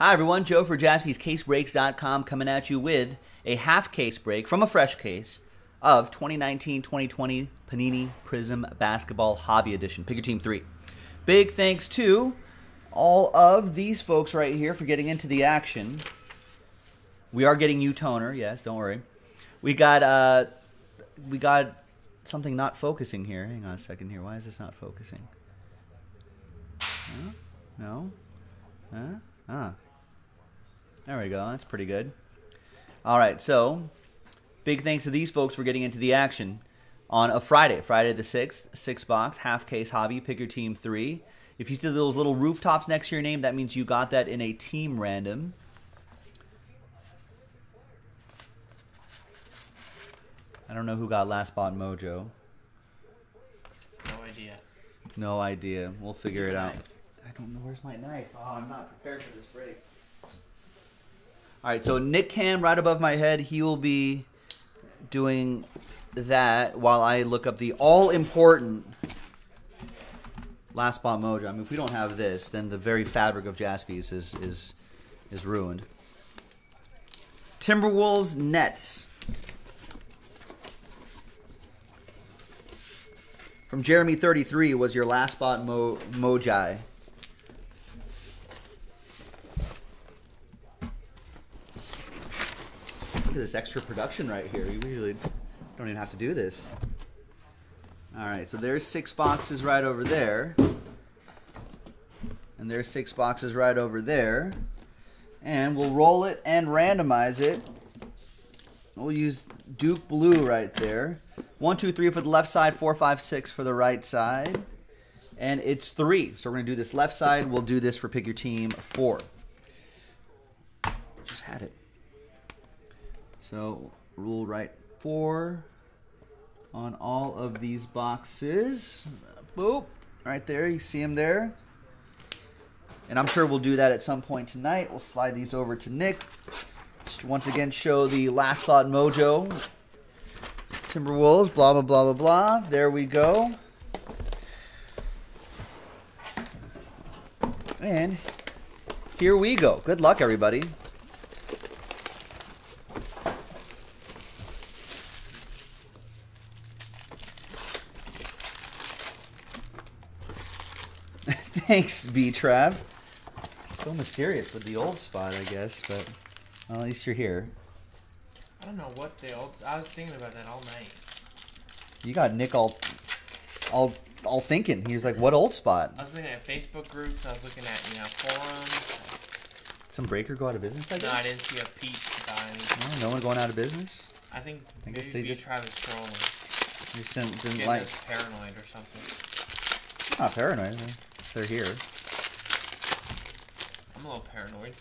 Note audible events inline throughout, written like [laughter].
Hi, everyone. Joe for jaspyscasebreaks.com coming at you with a half case break from a fresh case of 2019 2020 Panini Prizm Basketball Hobby Edition. Pick your team three. Big thanks to all of these folks right here for getting into the action. We are getting you toner, yes, don't worry. We got uh we got something not focusing here. Hang on a second here. Why is this not focusing? Huh? No? Huh? Ah. There we go. That's pretty good. All right, so big thanks to these folks for getting into the action on a Friday, Friday the 6th, six box, half case hobby, pick your team three. If you see those little rooftops next to your name, that means you got that in a team random. I don't know who got last spot mojo. No idea. No idea. We'll figure it out. I don't know where's my knife. Oh, I'm not prepared for this break. All right, so Nick Cam right above my head. He will be doing that while I look up the all important last spot mojo. I mean, if we don't have this, then the very fabric of Jaspys is is is ruined. Timberwolves Nets. From Jeremy 33 was your last spot mo. This extra production right here. You usually don't even have to do this. All right, so there's six boxes right over there. And there's six boxes right over there. And we'll roll it and randomize it. We'll use Duke Blue right there. One, two, three for the left side, four, five, six for the right side. And it's three. So we're going to do this left side. We'll do this for pick your team four. Just had it. So rule right four on all of these boxes. Boop. Right there. You see them there. And I'm sure we'll do that at some point tonight. We'll slide these over to Nick. Just once again show the last thought mojo. Timberwolves, blah, blah, blah, blah, blah. There we go. And here we go. Good luck, everybody. Thanks, B-Trav. So mysterious with the old spot, I guess, but well, at least you're here. I don't know what the old. I was thinking about that all night. You got Nick all, all, all thinking. He was like, "What old spot? I was looking at Facebook groups. I was looking at you know forums. Some breaker go out of business? I guess? No. I didn't see a peep about anything. No, no one going out of business. I think I maybe guess they B just- Travis trolling. They just didn't, didn't like. paranoid or something. Not paranoid. They're here. I'm a little paranoid.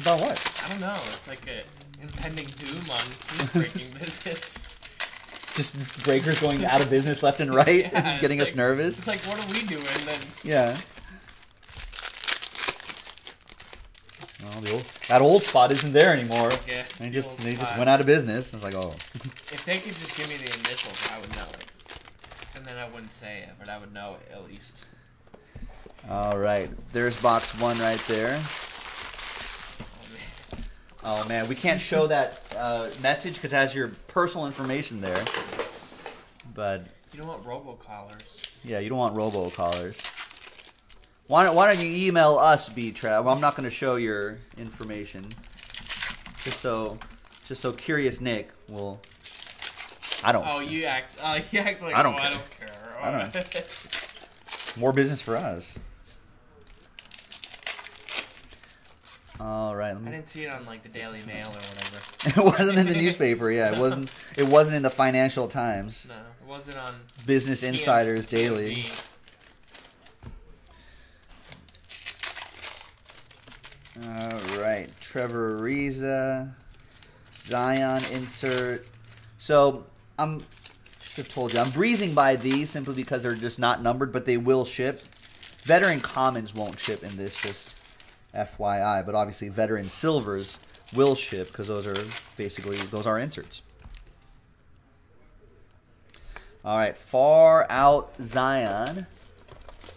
About what? I don't know. It's like a impending doom on food [laughs] breaking business. Just breakers going out of business left and right, [laughs] Yeah, getting us like- nervous. It's like, what are we doing then? Yeah. Well, the old, that old spot isn't there anymore. Yes, They the just they just went out of business. I was like, oh. If they could just give me the initials, I would know it. And then I wouldn't say it, but I would know it at least. All right, there's box one right there. Oh, man. We can't show that uh, message because it has your personal information there. But You don't want robocallers. yeah, you don't want robocallers. Why don't, why don't you email us, B Trav? Well, I'm not going to show your information, just so just so curious Nick will. I don't. Oh, you act. Uh, [laughs] you act like. I don't oh, I care. don't care. I don't- [laughs] More business for us. All right. Let I didn't see it on like the Daily [laughs] Mail or whatever. it wasn't in the newspaper. Yeah, it [laughs] wasn't. It wasn't in the Financial Times, No, it wasn't on Business Insiders TMZ. Daily. All right, Trevor Ariza, Zion insert. So I'm should have told you I'm breezing by these simply because they're just not numbered, but they will ship. Veteran commons won't ship in this, just FYI. But obviously, veteran silvers will ship because those are basically those are inserts. All right, far out Zion,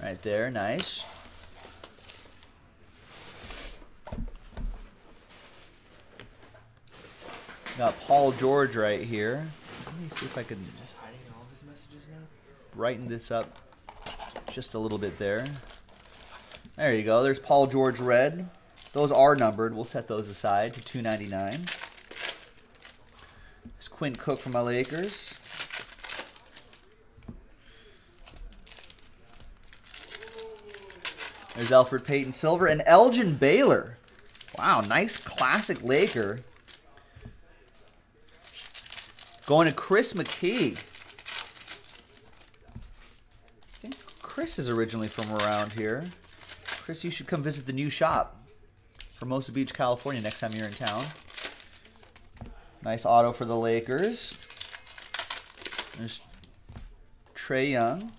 right there, nice. Got Paul George right here. Let me see if I can brighten this up just a little bit there. There you go. There's Paul George red. Those are numbered. We'll set those aside to 299. There's Quinn Cook from my Lakers. There's Elfrid Payton Silver and Elgin Baylor. Wow, nice classic Laker. Going to Chris McKee. I think Chris is originally from around here. Chris, you should come visit the new shop. Hermosa Beach, California, next time you're in town. Nice auto for the Lakers. There's Trae Young.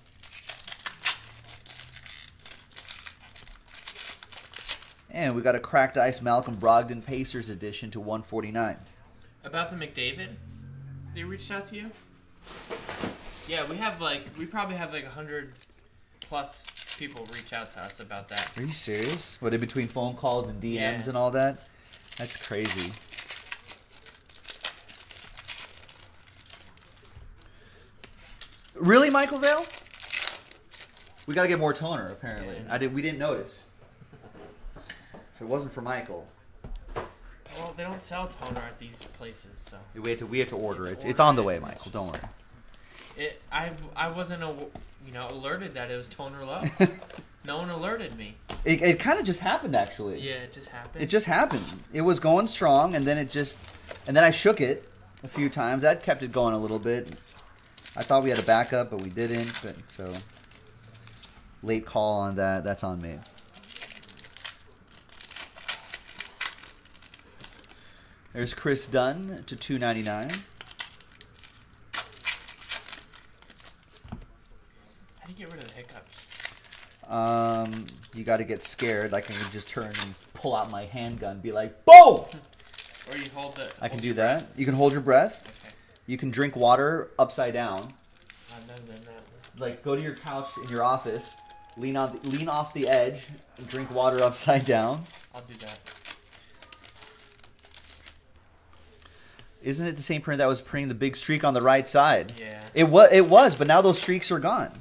And we got a cracked ice Malcolm Brogdon Pacers edition to 149. About the McDavid, they reached out to you. Yeah, we have like we probably have like a hundred plus people reach out to us about that. Are you serious? What in between phone calls and DMs Yeah. and all that? That's crazy. Really, Michael Vale? We got to get more toner. Apparently, Yeah. I did. We didn't notice. If it wasn't for Michael, Well, they don't sell toner at these places, so we have to. We have to order have it. to It's on the it. way, Michael. Don't worry. It, I, I wasn't, a, you know, alerted that it was toner low. [laughs] no one alerted me. It, it kind of just happened, actually. Yeah, it just happened. It just happened. It was going strong, and then it just, and then I shook it a few times. That kept it going a little bit. I thought we had a backup, but we didn't. But so, late call on that. That's on me. There's Kris Dunn to 299. Um, you got to get scared. Like I can just turn and pull out my handgun, be like, boom. Or you hold the. I can do your that. You can hold your breath. breath. Okay, You can drink water upside down. I've never done that. like go to your couch in your office, lean on the, lean off the edge, and drink water [laughs] upside down. I'll do that. Isn't it the same printer that was printing the big streak on the right side? Yeah. It was it was, but now those streaks are gone.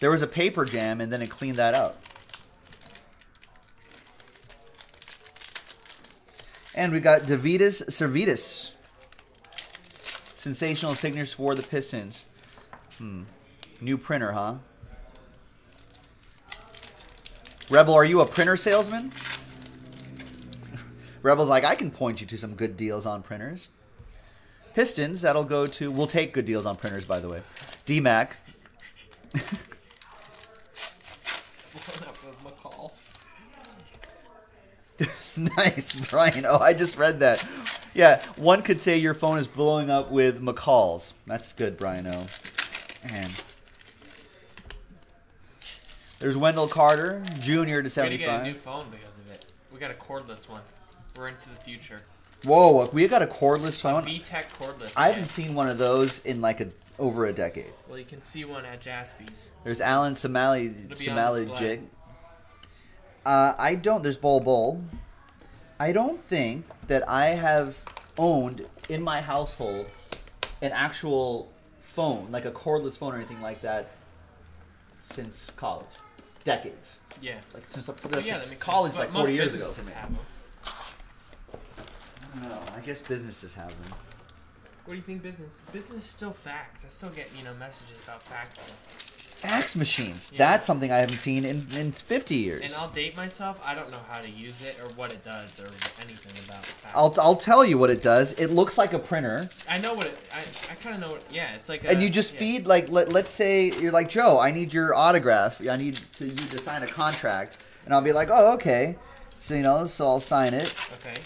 There was a paper jam and then it cleaned that up. And we got Deividas Sirvydis. Sensational signatures for the Pistons. Hmm. New printer, huh? Rebel, are you a printer salesman? [laughs] Rebel's like, I can point you to some good deals on printers. Pistons, that'll go to. We'll take good deals on printers, by the way. DMAC. [laughs] Blowing up with McCall's. [laughs] nice, Brian. Oh, I just read that. Yeah, one could say your phone is blowing up with McCall's. That's good, Brian O. And there's Wendell Carter, Jr. to 75. We gotta a new phone because of it. We got a cordless one. We're into the future. Whoa, we got a cordless phone. VTech cordless. I haven't seen one of those in like a over a decade. Well, you can see one at Jaspy's. There's Alan Somali It'll be on Somali jig. Uh, I don't. There's Bol Bol. I don't think that I have owned in my household an actual phone, like a cordless phone or anything like that, since college. Decades. Yeah. Like since that's yeah, that makes college, like 40 years ago for me. have 'em. I don't know. I guess businesses have them. What do you think business? Business is still fax. I still get you know messages about faxing. Fax machines. Yeah. That's something I haven't seen in, in 50 years. And I'll date myself. I don't know how to use it or what it does or anything about fax. I'll, I'll tell you what it does. It looks like a printer. I know what it. I, I kind of know what. Yeah, it's like. A, and you just yeah. feed like let, let's say you're like joe i need your autograph i need to, you to sign a contract and i'll be like oh okay so you know so i'll sign it Okay.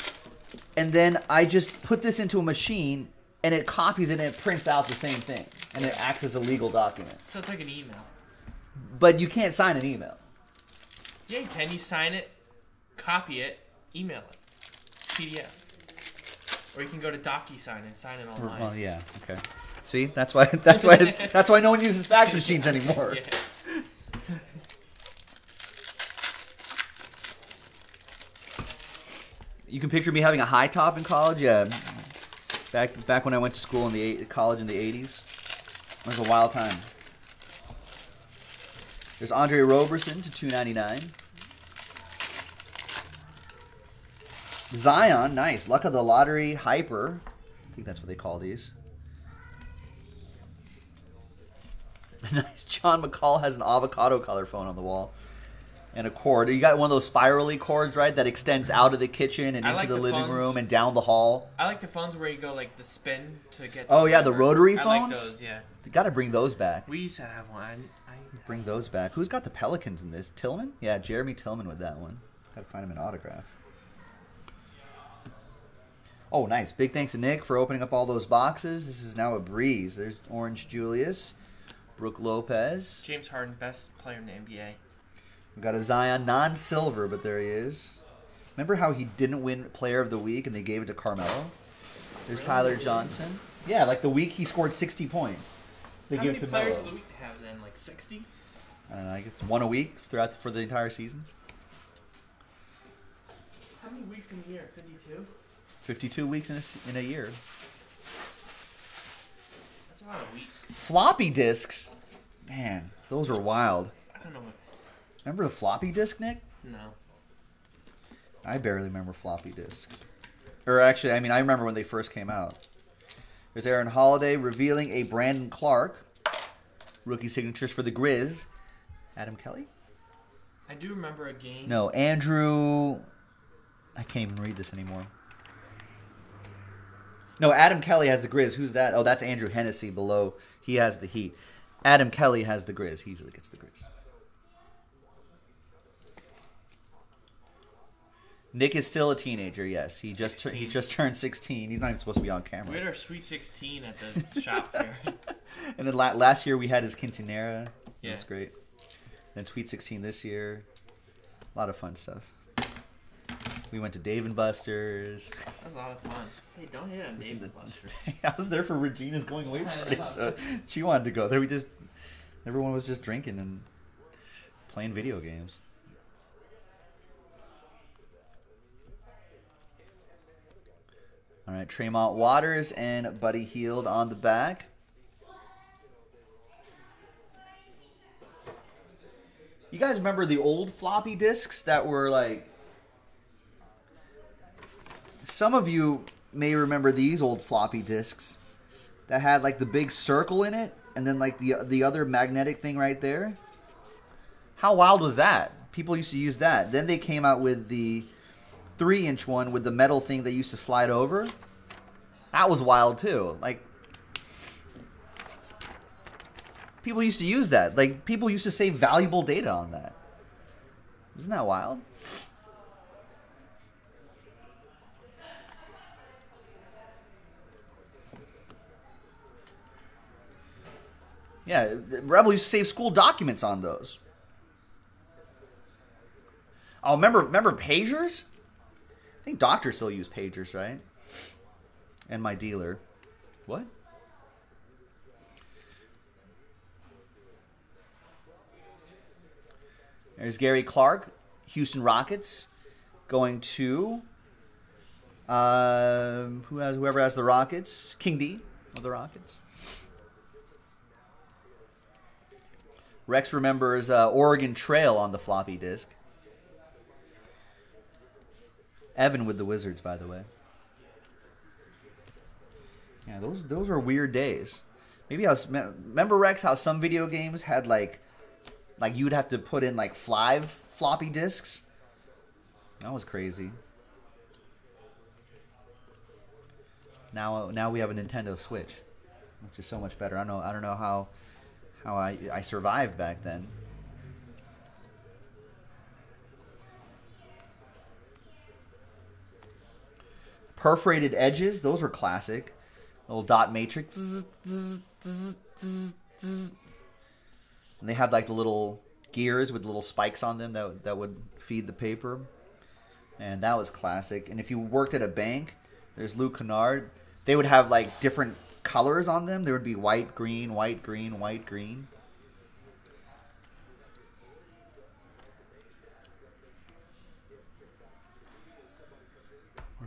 and then i just put this into a machine and it copies it and it prints out the same thing and it acts as a legal document So it's like an email. but you can't sign an email Yeah, can you sign it, copy it, email it, PDF, or you can go to DocuSign and sign it online. well yeah okay see that's why [laughs] that's why [laughs] that's why no one uses fax machines anymore Yeah. You can picture me having a high top in college. Yeah, back back when I went to school in the eight, college in the '80s. It was a wild time. There's Andre Roberson to 299. Zion, nice. Luck of the Lottery Hyper. I think that's what they call these. [laughs] nice. John McCall has an avocado color phone on the wall. And a cord. You got one of those spirally cords, right? That extends out of the kitchen and I into like the, the living phones. room and down the hall. I like the phones where you go like the spin to get. Oh, yeah, the rotary I like phones? those. Yeah, You got to bring those back. we used to have one. I, I Bring those back. Who's got the Pelicans in this? Tillman? Yeah, Jeremy Tillman with that one. Got to find him an autograph. Oh, nice. Big thanks to Nick for opening up all those boxes. This is now a breeze. There's Orange Julius, Brook Lopez. James Harden, best player in the NBA. We got a Zion non-silver, but there he is. Remember how he didn't win Player of the Week and they gave it to Carmelo? There's Tyler Johnson. Yeah, like the week he scored 60 points. They How give many it to players Melo. of the week to have then? Like sixty? I don't know. I guess one a week throughout for the entire season. How many weeks in a year? Fifty-two. 52 weeks in a, s- in a year. That's a lot of weeks. Floppy disks, man, those were wild. I don't know what. Remember the floppy disk, Nick? No. I barely remember floppy disks. Or actually, I mean, I remember when they first came out. There's Aaron Holiday revealing a Brandon Clarke rookie signatures for the Grizz. Adam Kelly? I do remember a game. No, Andrew. I can't even read this anymore. No, Adam Kelly has the Grizz. Who's that? Oh, that's Andrew Hennessy below. He has the Heat. Adam Kelly has the Grizz. He usually gets the Grizz. Nick is still a teenager. Yes, he just tur- he just turned 16. He's not even supposed to be on camera. We had our Sweet 16 at the shop [laughs] here. And then la- last year we had his Quintanera. Yeah. That's great. Then Sweet 16 this year. A lot of fun stuff. We went to Dave and Buster's. That was a lot of fun. Hey, don't hit on Dave and [laughs] Buster's. [laughs] I was there for Regina's going away party, so she wanted to go there. We just everyone was just drinking and playing video games. All right, Tremont Waters and Buddy Hield on the back. You guys remember the old floppy disks that were like some of you may remember these old floppy disks that had like the big circle in it and then like the the other magnetic thing right there. How wild was that? People used to use that. Then they came out with the 3-inch one with the metal thing they used to slide over. That was wild too. Like people used to use that. Like people used to save valuable data on that. Isn't that wild? Yeah, Rebel used to save school documents on those. Oh, remember remember pagers? I think doctors still use pagers, right? And my dealer. What? There's Gary Clark, Houston Rockets, going to um, who has whoever has the Rockets, King D of the Rockets. Rex remembers uh, Oregon Trail on the floppy disk. Evan with the Wizards, by the way. Yeah, those those were weird days. Maybe I was remember Rex how some video games had like like you would have to put in like five floppy disks. That was crazy. Now uh, now we have a Nintendo Switch, which is so much better. I don't know I don't know how how I I survived back then. Perforated edges, those were classic. Little dot matrix. And they had like the little gears with little spikes on them that that would feed the paper. And that was classic. And if you worked at a bank, there's Luke Kennard. They would have like different colors on them. There would be white, green, white, green, white, green.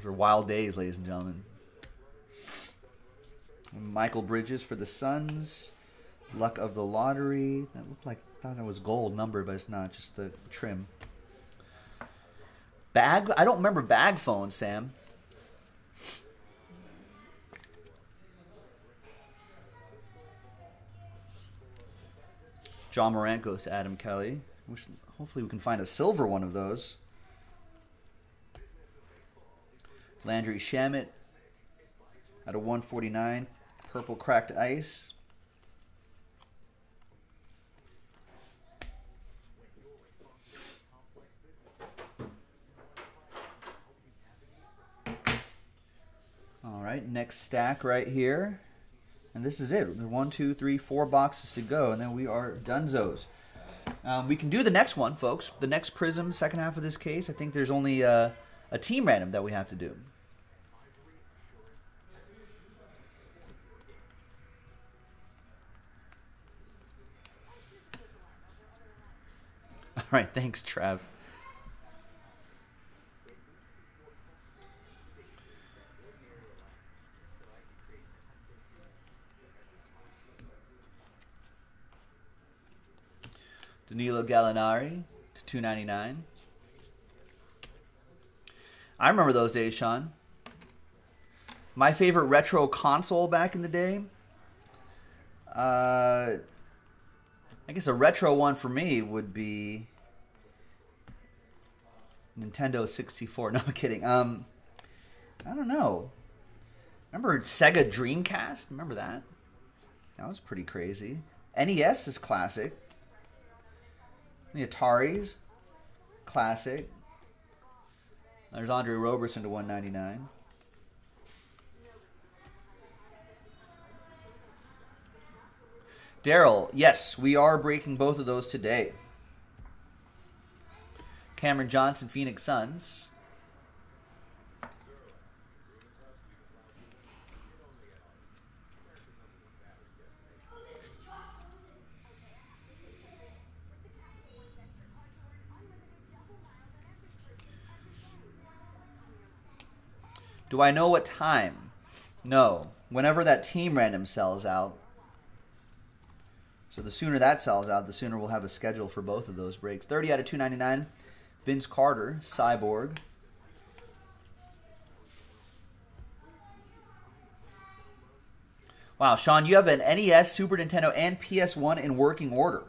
Those wild days, ladies and gentlemen. Mikal Bridges for the Suns. Luck of the Lottery. That looked like I thought it was gold number, but it's not. Just the trim. Bag. I don't remember bag phone, Sam. John Morant goes to Adam Kelly. Hopefully, we can find a silver one of those. Landry Shamet out of 149. Purple cracked ice. All right, next stack right here. And this is it. One, two, three, four boxes to go, and then we are dunzos. Um, we can do the next one, folks. The next Prizm, second half of this case. I think there's only uh, a team random that we have to do. [laughs] right, thanks, Trev. Danilo Gallinari to 299. I remember those days, Sean. My favorite retro console back in the day. Uh, I guess a retro one for me would be Nintendo 64. [laughs] No, I'm kidding. Um, I don't know. Remember Sega Dreamcast? Remember that? That was pretty crazy. NES is classic. The Ataris, classic. There's Andre Roberson to 199. Daryl, yes, we are breaking both of those today. Cameron Johnson, Phoenix Suns. Do I know what time? No. Whenever that team random sells out. So the sooner that sells out, the sooner we'll have a schedule for both of those breaks. 30 out of 299. Vince Carter, Cyborg. Wow, Sean, you have an NES, Super Nintendo, and PS1 in working order.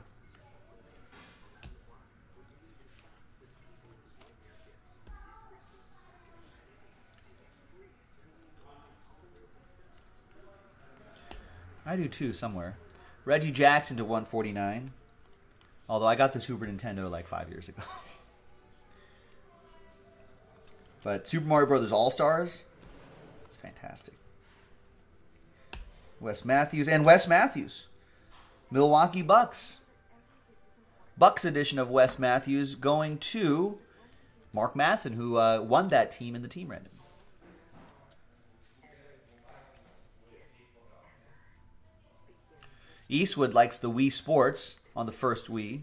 I do too, somewhere. Reggie Jackson to 149. Although I got the Super Nintendo like five years ago. [laughs] but Super Mario Brothers All Stars, it's fantastic. Wes Matthews and Wes Matthews, Milwaukee Bucks. Bucks edition of Wes Matthews going to Mark Matheson, who uh, won that team in the team random. Eastwood likes the Wii Sports on the first Wii.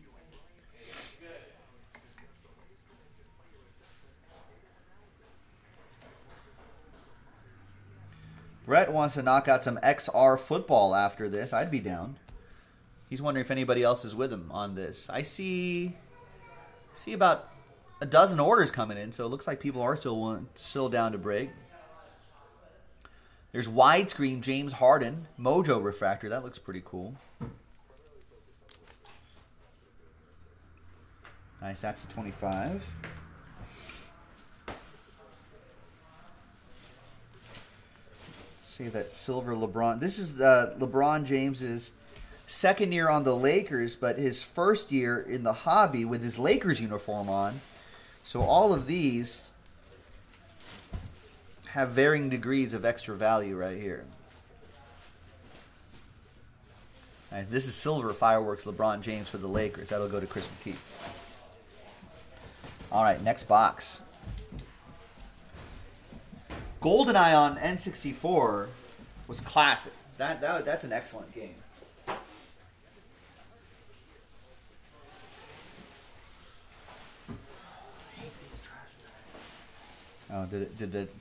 Brett wants to knock out some XR football after this. I'd be down. He's wondering if anybody else is with him on this. I see see about a dozen orders coming in, so it looks like people are still still down to break. There's widescreen James Harden Mojo refractor. That looks pretty cool. Nice. That's a 25. See that silver LeBron. This is uh, LeBron James's second year on the Lakers, but his first year in the hobby with his Lakers uniform on. So all of these have varying degrees of extra value right here. This is silver fireworks LeBron James for the Lakers. That'll go to Chris McKee. All right, next box. GoldenEye on N64 was classic. That, that that's an excellent game. Oh, did it, did the it.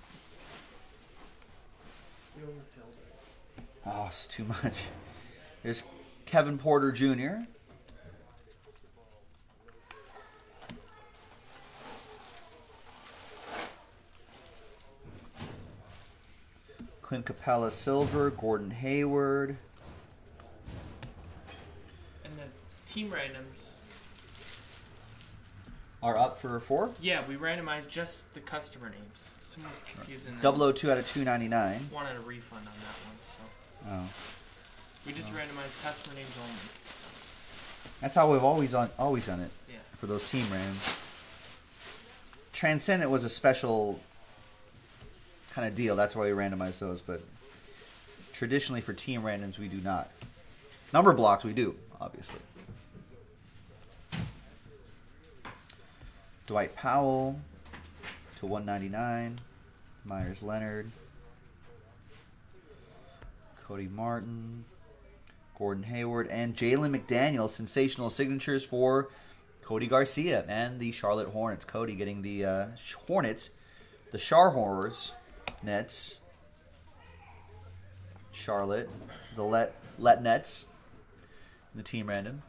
Oh, it's too much. There's Kevin Porter Jr. Clint Capela Silver, Gordon Hayward. And the team randoms. Are up for four. Yeah, we randomized just the customer names. Someone was confusing them. O two out of two ninety nine. Wanted a refund on that one, so Oh, we just oh. randomized customer names only. that's how we've always on always done it Yeah. for those team randoms. Transcendent was a special kind of deal. That's why we randomize those. But traditionally for team randoms, we do not. Number blocks, we do, obviously. Dwight Powell to 199. Meyers Leonard. Cody Martin. Gordon Hayward. And Jalen McDaniel. Sensational signatures for Cody Garcia and the Charlotte Hornets. Cody getting the uh, Hornets, the Char Horrors, Nets, Charlotte, the Let Let Nets, the team random.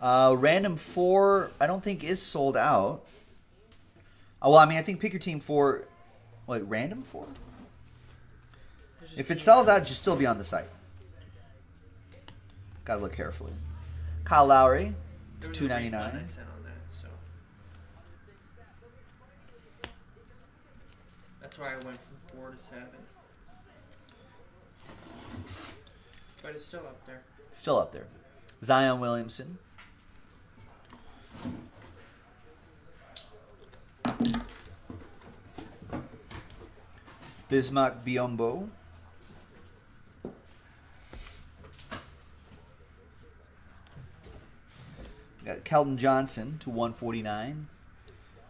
Uh, random four, I don't think is sold out. Oh, well, I mean, I think pick your team four. Wait, random four? If it sells out, it should still be on the site. Gotta look carefully. Kyle Lowry, There was a two ninety nine. I sent on that, so that's why I went from four to seven. But it's still up there. Still up there. Zion Williamson. Bismack Biyombo. Got Keldon Johnson to 149.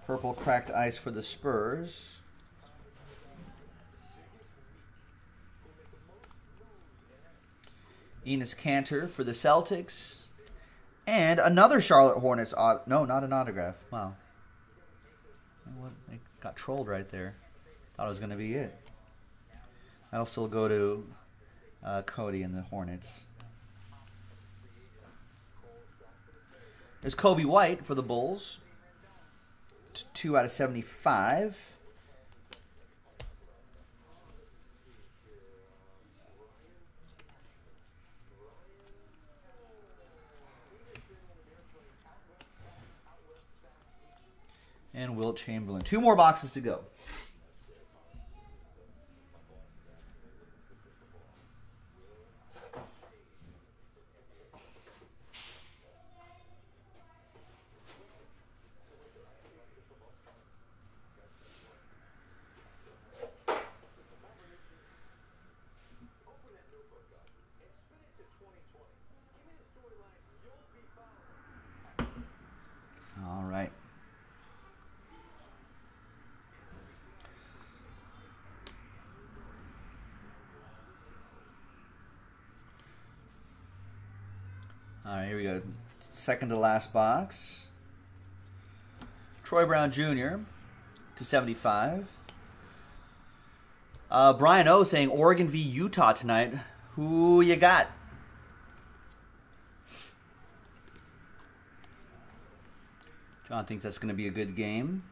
Purple cracked ice for the Spurs. Enes Kanter for the Celtics. And another Charlotte Hornets. Aut- no, not an autograph. Wow. I got trolled right there. Thought it was going to be it. That'll still go to uh, Cody and the Hornets. There's Coby White for the Bulls. T- Two out of 75. And Wilt Chamberlain. Two more boxes to go. All right. All right, here we go. Second to last box. Troy Brown Jr. to 75. Uh, Brian O saying Oregon v Utah tonight. Who you got? John thinks that's going to be a good game.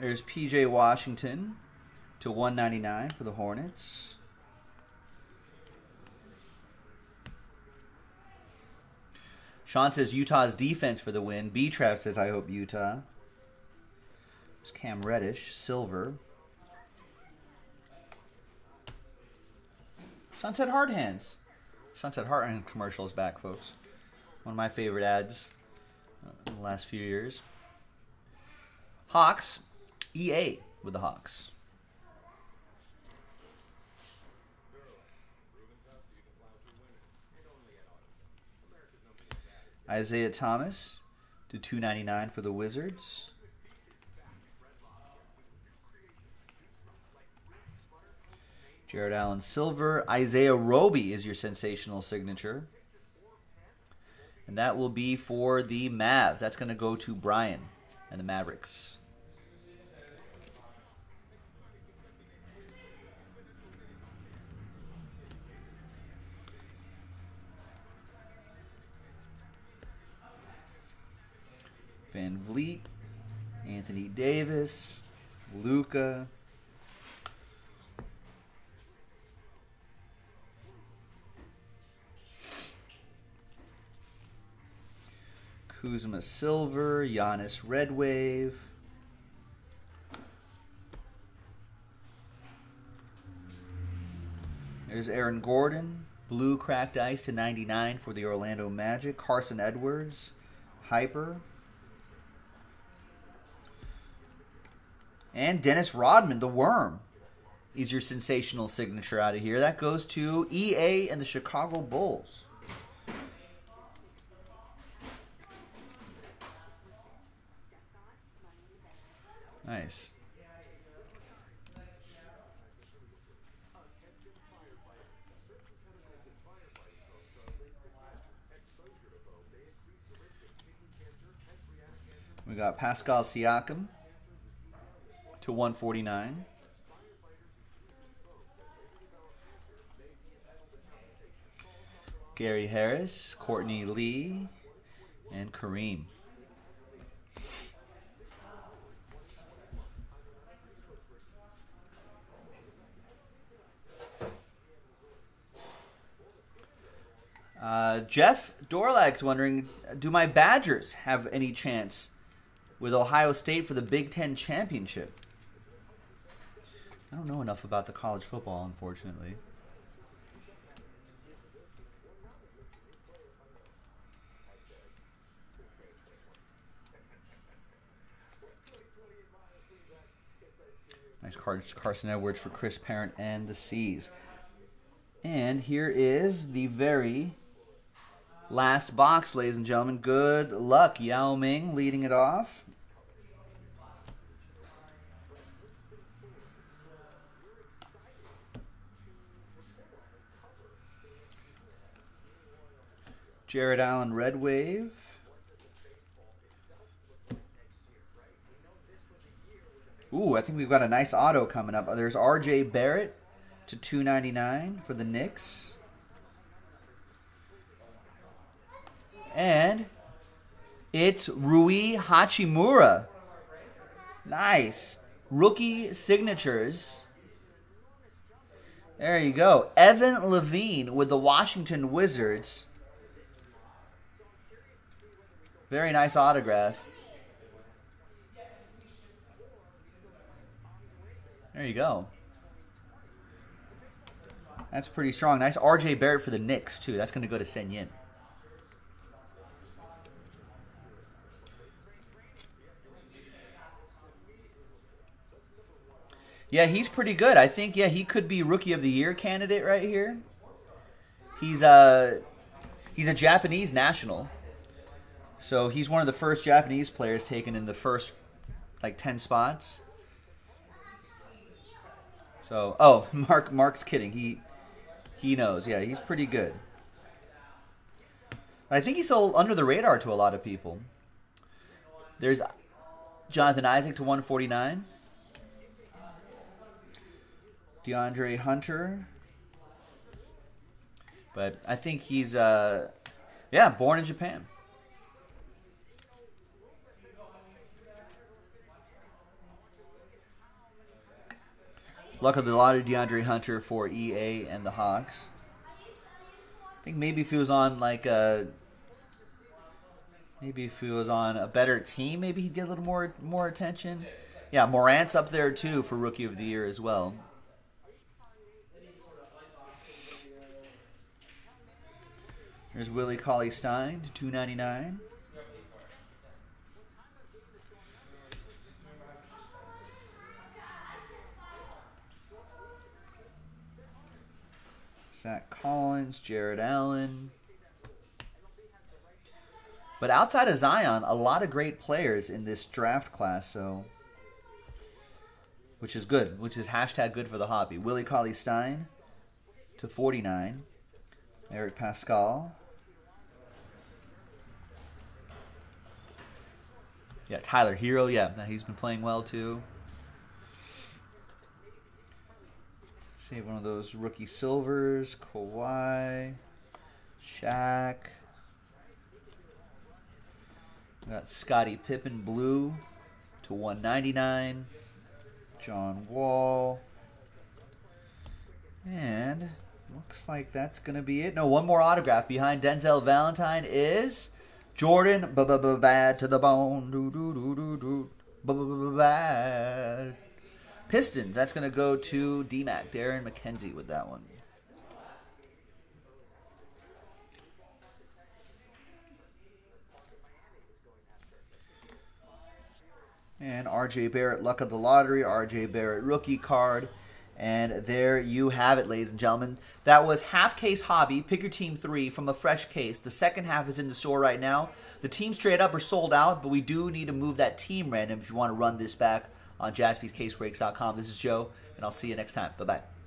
There's PJ Washington to 199 for the Hornets. Sean says Utah's defense for the win. B Trav says I hope Utah. There's Cam Reddish, silver. Sunset Hard Hands. Sunset Hard Hand commercial is back, folks. One of my favorite ads uh, in the last few years. Hawks, EA with the Hawks. Isaiah Thomas to 299 for the Wizards. Jarrett Allen Silver. Isaiah Roby is your sensational signature. And that will be for the Mavs. That's going to go to Brian and the Mavericks. VanVleet, Anthony Davis, Luka. Kuzma Silver, Giannis Red Wave. There's Aaron Gordon, blue cracked ice to 99 for the Orlando Magic. Carson Edwards, Hyper. And Dennis Rodman, the Worm, is your sensational signature out of here. That goes to EA and the Chicago Bulls. Nice. We got Pascal Siakam to 149. Gary Harris, Courtney Lee, and Kareem. Uh, Jeff Dorlag's wondering, do my Badgers have any chance with Ohio State for the Big Ten championship? I don't know enough about the college football, unfortunately. Nice car Carson Edwards for Chris Parent and the C's. And here is the very last box, ladies and gentlemen. Good luck. Yao Ming leading it off. Jarrett Allen Red Wave. Ooh, I think we've got a nice auto coming up. There's RJ Barrett to 299 for the Knicks. And it's Rui Hachimura. Nice. Rookie signatures. There you go. Evan Levine with the Washington Wizards. Very nice autograph. There you go. That's pretty strong. Nice RJ Barrett for the Knicks, too. That's going to go to Sen Yin. Yeah, he's pretty good. I think yeah, he could be rookie of the year candidate right here. He's a uh, he's a Japanese national. So he's one of the first Japanese players taken in the first like 10 spots. So, oh, [laughs] Mark Mark's kidding. He he knows. Yeah, he's pretty good. I think he's still under the radar to a lot of people. There's Jonathan Isaac to 149. DeAndre Hunter. But I think he's uh yeah, born in Japan. Luck of the lottery, DeAndre Hunter for EA and the Hawks. I think maybe if he was on like a, maybe if he was on a better team, maybe he'd get a little more more attention. Yeah, Morant's up there too for Rookie of the Year as well. There's Willie Cauley Stein to 299. Zach Collins, Jarrett Allen. But outside of Zion, a lot of great players in this draft class. So which is good, which is hashtag good for the hobby. Willie Cauley Stein to 49. Eric Paschall. Yeah, Tyler Herro. Yeah, he's been playing well too. Save one of those rookie silvers. Kawhi. Shaq. We got Scottie Pippen blue to 199. John Wall. And looks like that's going to be it. No, one more autograph behind Denzel Valentine is Jordan b -b -b bad to the bone. Do do do do do. Bad. Pistons. That's going to go to DMAC. Darren McKenzie with that one. And RJ Barrett, luck of the lottery, RJ Barrett rookie card. And there you have it, ladies and gentlemen. That was half case hobby, pick your team three from a fresh case. The second half is in the store right now. The teams straight up are sold out, but we do need to move that team random if you want to run this back on jaspyscasebreaks.com. This is Joe, and I'll see you next time. Bye bye.